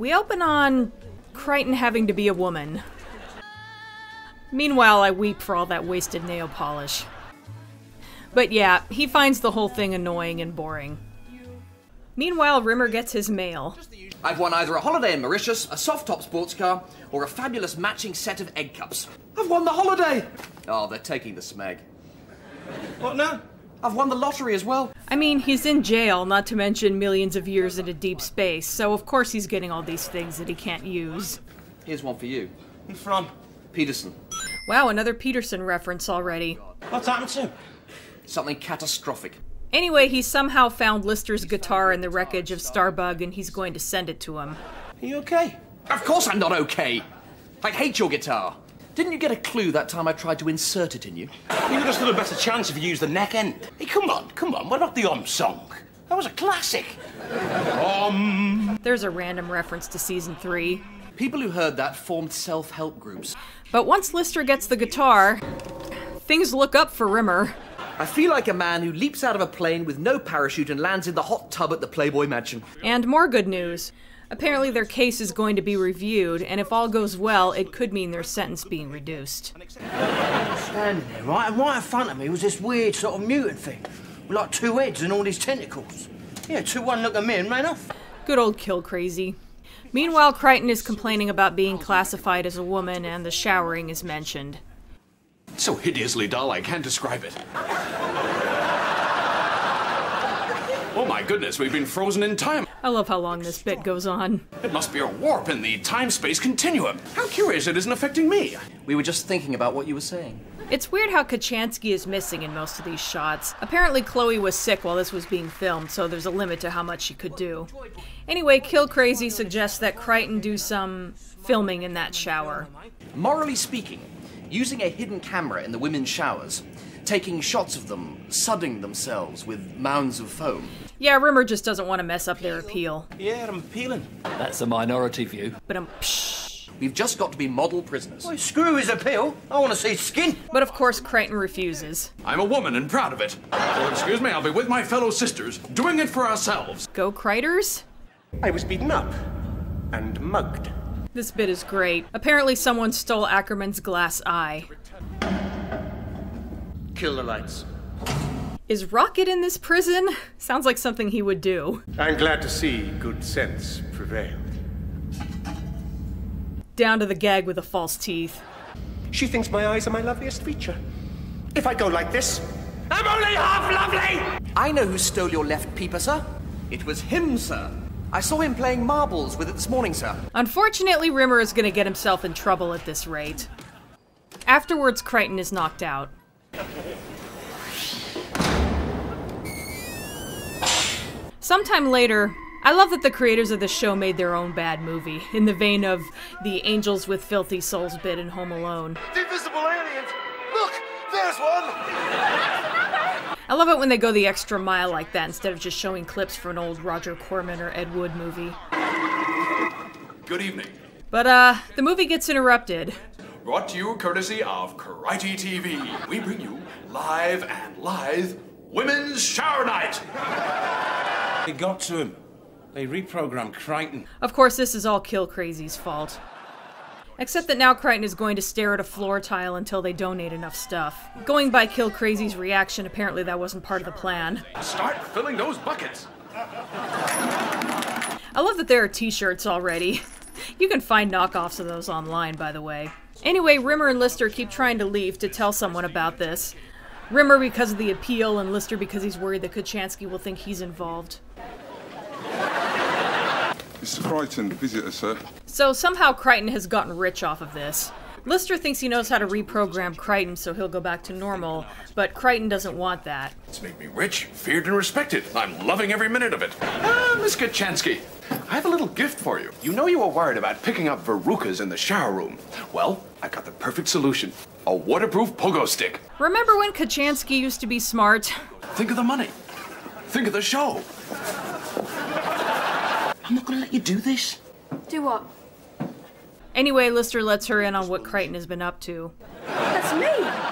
We open on Kryten having to be a woman. Meanwhile, I weep for all that wasted nail polish. But yeah, he finds the whole thing annoying and boring. Meanwhile, Rimmer gets his mail. I've won either a holiday in Mauritius, a soft top sports car, or a fabulous matching set of egg cups. I've won the holiday! Oh, they're taking the smeg. What now? I've won the lottery as well. I mean, he's in jail, not to mention millions of years into deep space, so of course he's getting all these things that he can't use. Here's one for you. And from? Peterson. Wow, another Peterson reference already. What's happened to him? Something catastrophic. Anyway, he somehow found Lister's guitar in the wreckage of Starbug and he's going to send it to him. Are you okay? Of course I'm not okay. I hate your guitar. Didn't you get a clue that time I tried to insert it in you? You would have stood a better chance if you used the neck end. Hey, come on, come on. What about the Om song? That was a classic. Om. There's a random reference to season 3. People who heard that formed self help groups. But once Lister gets the guitar, things look up for Rimmer. I feel like a man who leaps out of a plane with no parachute and lands in the hot tub at the Playboy Mansion. And more good news. Apparently, their case is going to be reviewed, and if all goes well, it could mean their sentence being reduced. Standing there, right, and right in front of me was this weird sort of mutant thing. With like two heads and all these tentacles. Yeah, took one look at me and ran off. Good old kill crazy. Meanwhile, Kryten is complaining about being classified as a woman, and the showering is mentioned. So hideously dull, I can't describe it. Oh my goodness, we've been frozen in time. I love how long this bit goes on. It must be a warp in the time space continuum. How curious it isn't affecting me. We were just thinking about what you were saying. It's weird how Kochanski is missing in most of these shots. Apparently, Chloe was sick while this was being filmed, so there's a limit to how much she could do. Anyway, Kill Crazy suggests that Kryten do some filming in that shower. Morally speaking, using a hidden camera in the women's showers, taking shots of them sudding themselves with mounds of foam. Yeah, Rimmer just doesn't want to mess up their appeal. Yeah, I'm appealing. That's a minority view. But psh. We've just got to be model prisoners. Well, screw his appeal. I want to see skin. But of course, Kryten refuses. I'm a woman and proud of it. So excuse me, I'll be with my fellow sisters, doing it for ourselves. Go Criters? I was beaten up and mugged. This bit is great. Apparently, someone stole Ackerman's glass eye. Kill the lights. Is Rocket in this prison? Sounds like something he would do. I'm glad to see good sense prevailed. Down to the gag with the false teeth. She thinks my eyes are my loveliest feature. If I go like this, I'm only half lovely! I know who stole your left peeper, sir. It was him, sir. I saw him playing marbles with it this morning, sir. Unfortunately, Rimmer is going to get himself in trouble at this rate. Afterwards, Kryten is knocked out. Sometime later, I love that the creators of the show made their own bad movie, in the vein of the Angels with Filthy Souls bit in Home Alone. The invisible aliens! Look, there's one! I love it when they go the extra mile like that instead of just showing clips from an old Roger Corman or Ed Wood movie. Good evening. But, uh, the movie gets interrupted. Brought to you courtesy of Krytie TV. We bring you live and lithe Women's Shower Night. They got to him. They reprogrammed Kryten. Of course, this is all Kill Crazy's fault. Except that now Kryten is going to stare at a floor tile until they donate enough stuff. Going by Kill Crazy's reaction, apparently that wasn't part of the plan. Start filling those buckets. I love that there are t shirts already. You can find knockoffs of those online, by the way. Anyway, Rimmer and Lister keep trying to leave to tell someone about this. Rimmer because of the appeal, and Lister because he's worried that Kochanski will think he's involved. Mr. Kryten, visitor, sir. So somehow Kryten has gotten rich off of this. Lister thinks he knows how to reprogram Kryten so he'll go back to normal, but Kryten doesn't want that. It's made me rich, feared, and respected. I'm loving every minute of it. Ah, Miss Kochanski, I have a little gift for you. You know you were worried about picking up verrucas in the shower room. Well, I got the perfect solution. A waterproof pogo stick. Remember when Kochanski used to be smart? Think of the money. Think of the show. I'm not going to let you do this. Do what? Anyway, Lister lets her in on what Crichton has been up to. That's me.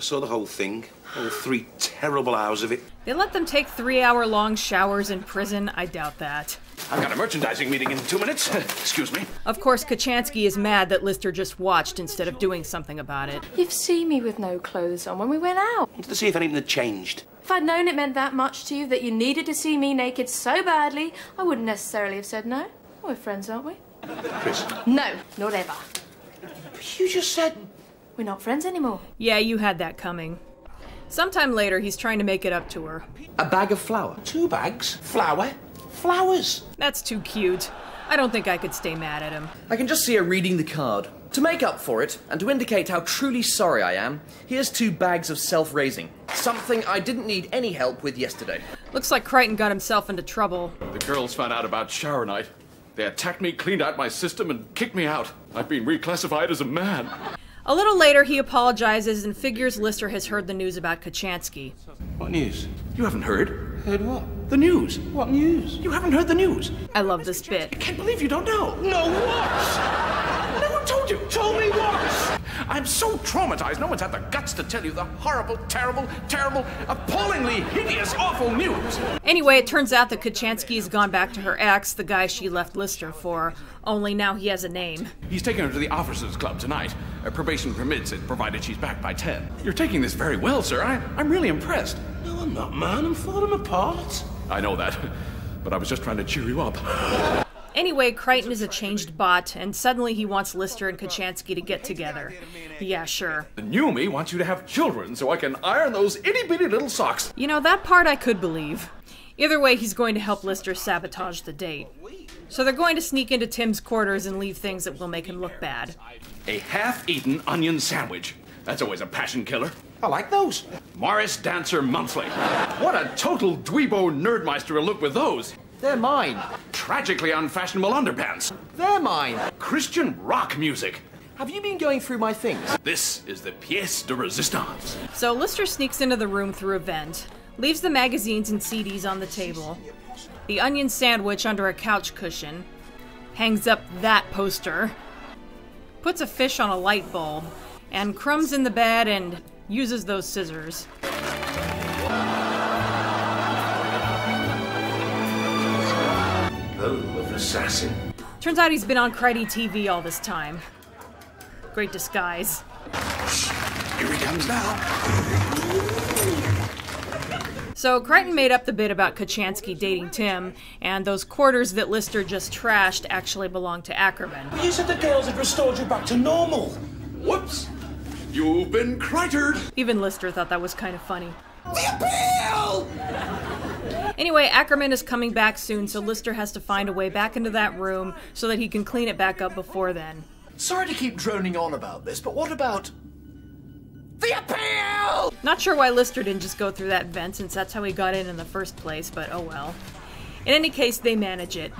I saw the whole thing. All three terrible hours of it. They let them take three hour long showers in prison? I doubt that. I've got a merchandising meeting in two minutes. Excuse me. Of course, Kochanski is mad that Lister just watched instead of doing something about it. You've seen me with no clothes on when we went out. Wanted to see if anything had changed. If I'd known it meant that much to you, that you needed to see me naked so badly, I wouldn't necessarily have said no. We're friends, aren't we? Chris, No, not ever. you just said. We're not friends anymore. Yeah, you had that coming. Sometime later, he's trying to make it up to her. A bag of flour. Two bags? Flour? Flowers? That's too cute. I don't think I could stay mad at him. I can just see her reading the card. To make up for it, and to indicate how truly sorry I am, here's two bags of self raising. Something I didn't need any help with yesterday. Looks like Kryten got himself into trouble. The girls found out about shower night. They attacked me, cleaned out my system, and kicked me out. I've been reclassified as a man. A little later, he apologizes and figures Lister has heard the news about Kochanski. What news? You haven't heard? Heard what? The news. What news? You haven't heard the news. I love this bit. I can't believe you don't know. No, what? No one told you. Told me what? I'm so traumatized. No one's had the guts to tell you the horrible, terrible, terrible, appallingly hideous, awful news. Anyway, it turns out that Kochanski's gone back to her ex, the guy she left Lister for, only now he has a name. He's taking her to the officers' club tonight. Uh, probation permits it, provided she's back by 10. You're taking this very well, sir. I, I'm really impressed. No, I'm not, man. I'm falling apart. I know that, but I was just trying to cheer you up. Anyway, Kryten is a changed bot, and suddenly he wants Lister and Kochanski to get together. Yeah, sure. The new me wants you to have children so I can iron those itty bitty little socks. You know, that part I could believe. Either way, he's going to help Lister sabotage the date. So they're going to sneak into Tim's quarters and leave things that will make him look bad. A half eaten onion sandwich. That's always a passion killer. I like those. Morris Dancer Monthly. What a total dweebo nerdmeister will look with those. They're mine. Tragically unfashionable underpants. They're mine. Christian rock music. Have you been going through my things? This is the pièce de résistance. So Lister sneaks into the room through a vent, leaves the magazines and CDs on the table, the onion sandwich under a couch cushion, hangs up that poster, puts a fish on a light bulb, and crumbs in the bed and uses those scissors. Assassin. Turns out he's been on Krytie TV all this time. Great disguise. Here he comes now. So Kryten made up the bit about Kochanski dating Tim, and those quarters that Lister just trashed actually belong to Ackerman. You said the girls had restored you back to normal. Whoops. You've been critered. Even Lister thought that was kind of funny. The appeal! Anyway, Ackerman is coming back soon, so Lister has to find a way back into that room so that he can clean it back up before then. Sorry to keep droning on about this, but what about. The appeal! Not sure why Lister didn't just go through that vent since that's how he got in in the first place, but oh well. In any case, they manage it.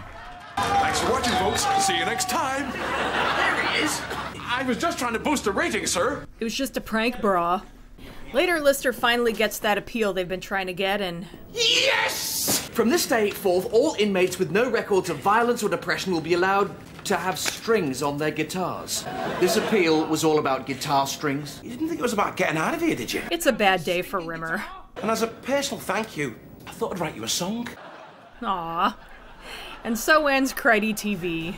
Thanks for watching, folks. See you next time. There he is! I was just trying to boost the ratings, sir. It was just a prank, brah. Later, Lister finally gets that appeal they've been trying to get, and Yes! From this day forth, all inmates with no records of violence or depression will be allowed to have strings on their guitars. This appeal was all about guitar strings. You didn't think it was about getting out of here, did you? it's a bad day for Rimmer. And as a personal thank you, I thought I'd write you a song. Aww. And so ends Krytie TV.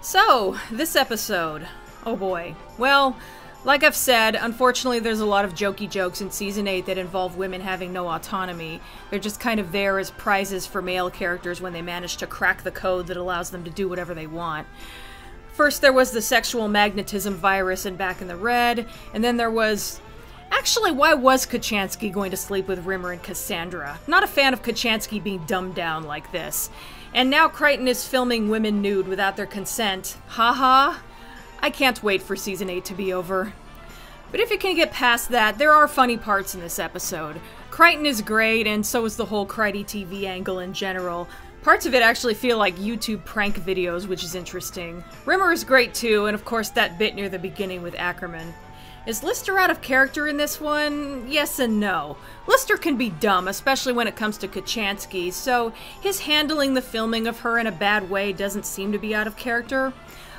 So, this episode. Oh boy. Well, like I've said, unfortunately, there's a lot of jokey jokes in season 8 that involve women having no autonomy. They're just kind of there as prizes for male characters when they manage to crack the code that allows them to do whatever they want. First, there was the sexual magnetism virus in Back in the Red, and then there was. Actually, why was Kochanski going to sleep with Rimmer and Cassandra? Not a fan of Kochanski being dumbed down like this. And now Kryten is filming women nude without their consent. Haha. I can't wait for season 8 to be over. But if you can get past that, there are funny parts in this episode. Kryten is great, and so is the whole Krytie TV angle in general. Parts of it actually feel like YouTube prank videos, which is interesting. Rimmer is great too, and of course that bit near the beginning with Ackerman. Is Lister out of character in this one? Yes and no. Lister can be dumb, especially when it comes to Kochanski, so his handling the filming of her in a bad way doesn't seem to be out of character.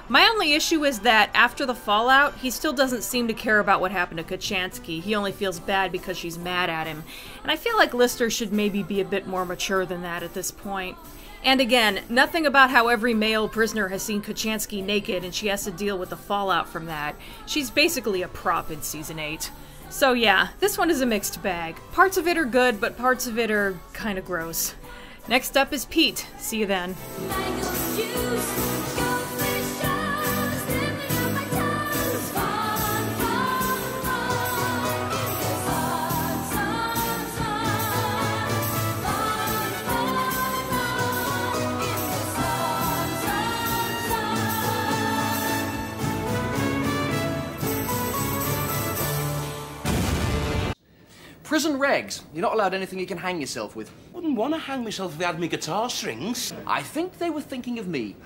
My only issue is that after the fallout, he still doesn't seem to care about what happened to Kochanski. He only feels bad because she's mad at him. And I feel like Lister should maybe be a bit more mature than that at this point. And again, nothing about how every male prisoner has seen Kochanski naked and she has to deal with the fallout from that. She's basically a prop in season 8. So yeah, this one is a mixed bag. Parts of it are good, but parts of it are kinda gross. Next up is Pete. See you then. Prison regs. You're not allowed anything you can hang yourself with. Wouldn't want to hang myself if I had my guitar strings. I think they were thinking of me.